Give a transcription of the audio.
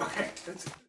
Okay, that's